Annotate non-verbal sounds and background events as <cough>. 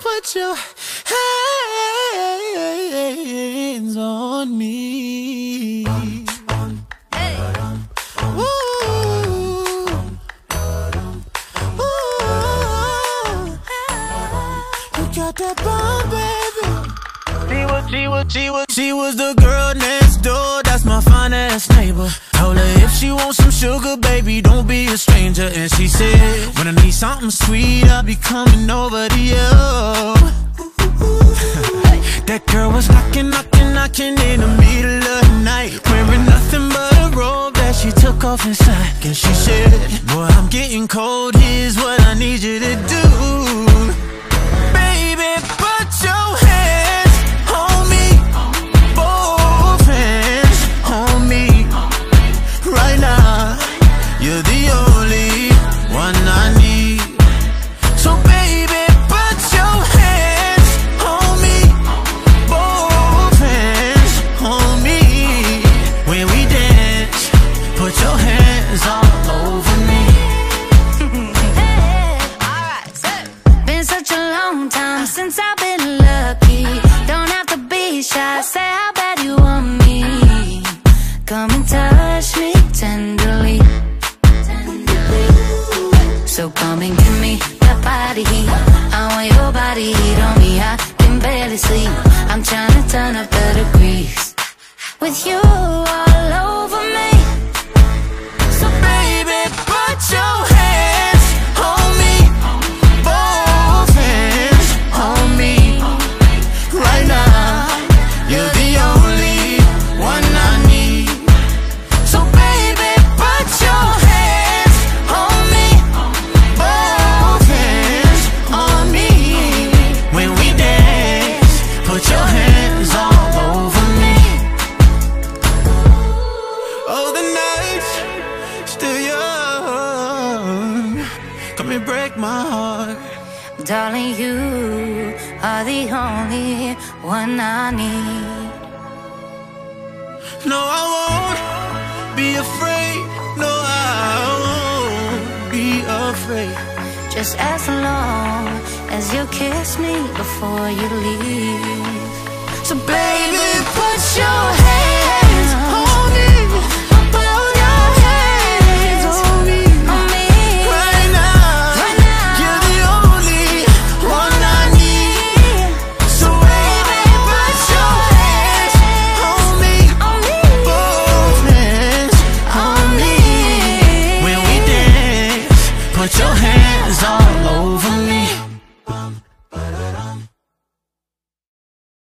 put your hands on me. Ooh. Ooh. You. She was, she was, she was, she was the girl next door. Fine ass neighbor. Told her if she wants some sugar, baby, don't be a stranger. And she said, when I need something sweet, I'll be coming over to you. <laughs> that girl was knocking, knocking, knocking in the middle of the night, wearing nothing but a robe that she took off inside. And she said, Boy, I'm getting cold. Here's what I need you to do. Such a long time since I've been lucky. Don't have to be shy, say how bad you want me. Come and touch me tenderly. So come and give me that body heat. I want your body heat on me. I can barely sleep. I'm trying to turn up the degrees. With you And break my heart. Darling, you are the only one I need. No, I won't be afraid. No, I won't be afraid. Just as long as you kiss me before you leave. So, baby, put your.